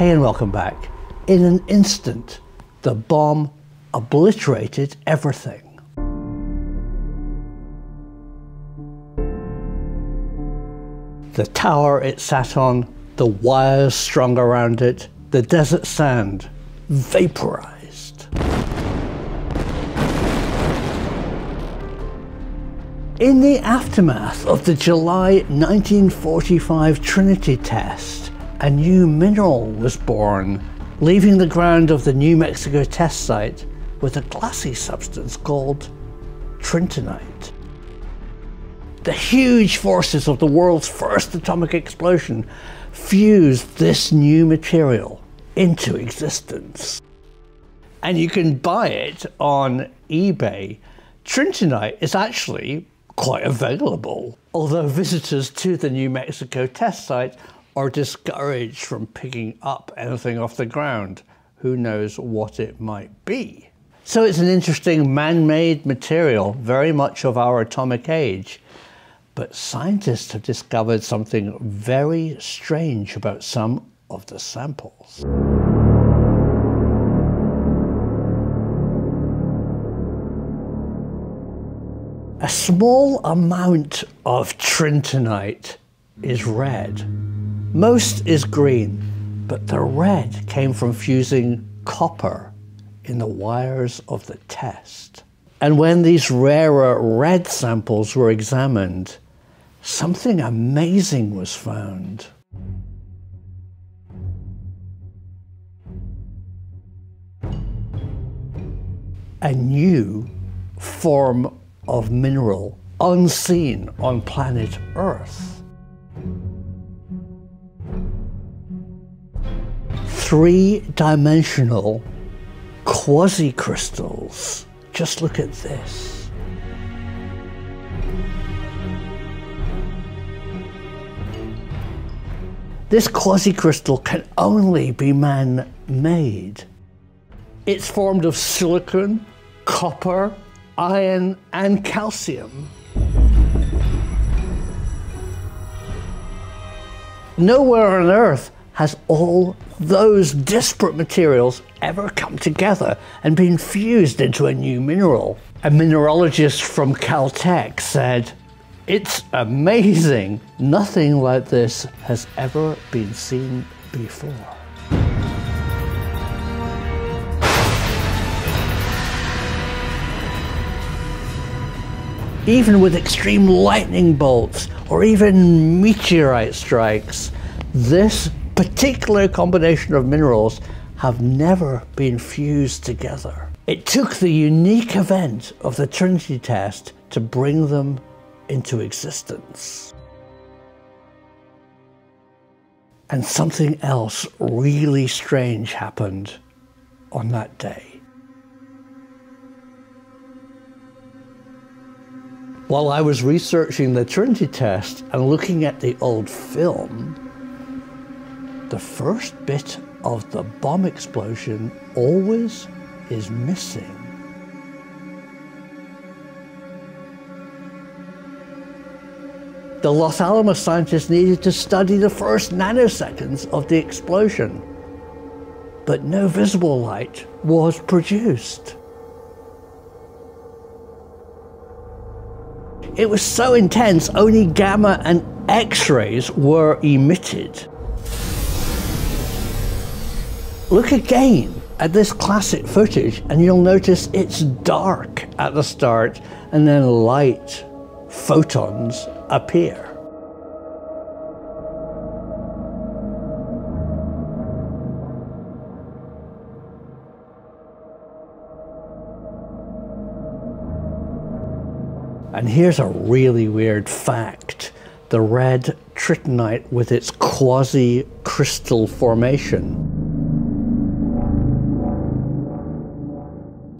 Hey and welcome back. In an instant, the bomb obliterated everything. The tower it sat on, the wires strung around it, the desert sand vaporized. In the aftermath of the July 1945 Trinity test, a new mineral was born, leaving the ground of the New Mexico test site with a glassy substance called trinitite. The huge forces of the world's first atomic explosion fused this new material into existence. And you can buy it on eBay. Trinitite is actually quite available, although visitors to the New Mexico test site are discouraged from picking up anything off the ground. Who knows what it might be? So it's an interesting man-made material, very much of our atomic age. But scientists have discovered something very strange about some of the samples. A small amount of trinitite is red. Most is green, but the red came from fusing copper in the wires of the test. And when these rarer red samples were examined, something amazing was found. A new form of mineral unseen on planet Earth. Three-dimensional quasi-crystals. Just look at this. This quasi-crystal can only be man-made. It's formed of silicon, copper, iron, and calcium. Nowhere on Earth has all those disparate materials ever come together and been fused into a new mineral. A mineralogist from Caltech said, It's amazing. Nothing like this has ever been seen before. Even with extreme lightning bolts or even meteorite strikes, this particular combination of minerals have never been fused together. It took the unique event of the Trinity test to bring them into existence. And something else really strange happened on that day. While I was researching the Trinity test and looking at the old film, the first bit of the bomb explosion always is missing. The Los Alamos scientists needed to study the first nanoseconds of the explosion, but no visible light was produced. It was so intense, only gamma and X-rays were emitted. Look again at this classic footage and you'll notice it's dark at the start and then light photons appear. And here's a really weird fact. The red trinitite with its quasi-crystal formation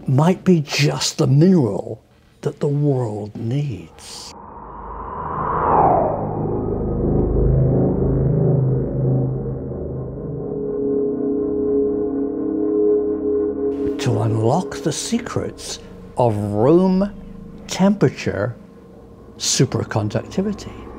might be just the mineral that the world needs. To unlock the secrets of room temperature superconductivity.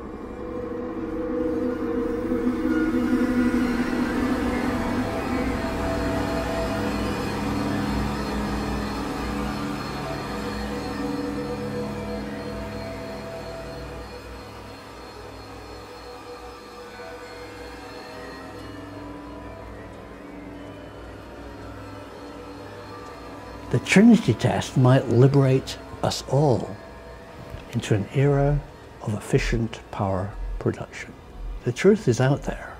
The Trinity test might liberate us all into an era of efficient power production. The truth is out there.